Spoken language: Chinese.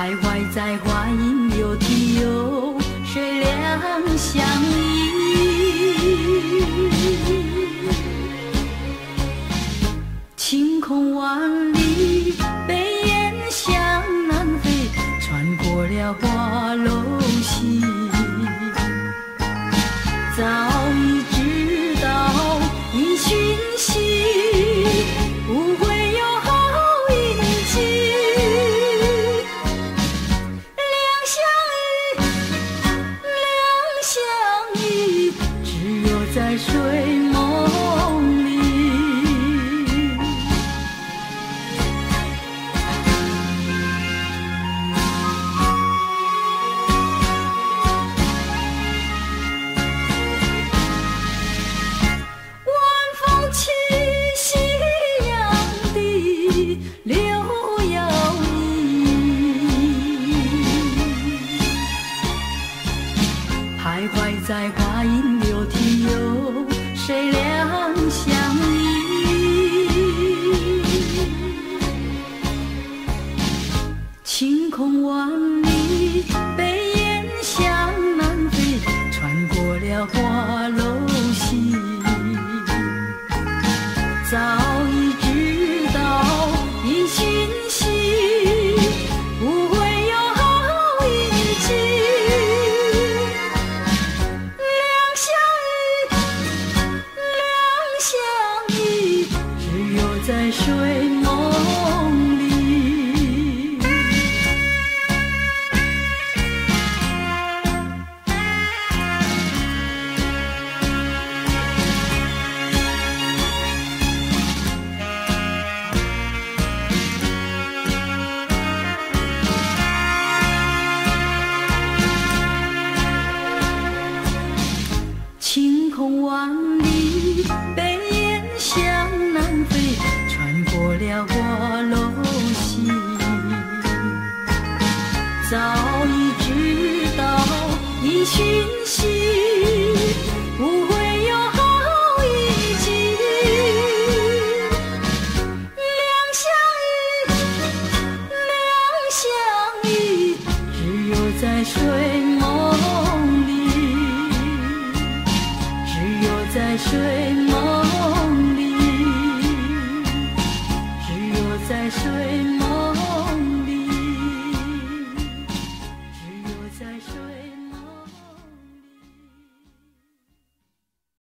徘徊在花荫柳堤，有谁两相依？晴空万里，北雁向南飞，穿过了花楼西。在睡梦里。晚风起，夕阳低，柳摇曳。徘徊在花荫晴空万里，北雁向南飞，穿过了花楼西。早已知道一心喜，不会有好运气。两相依，两相依，只有在睡梦了花楼溪。早已知道一群喜，不会有好运气。两相依，两相依，只有在睡水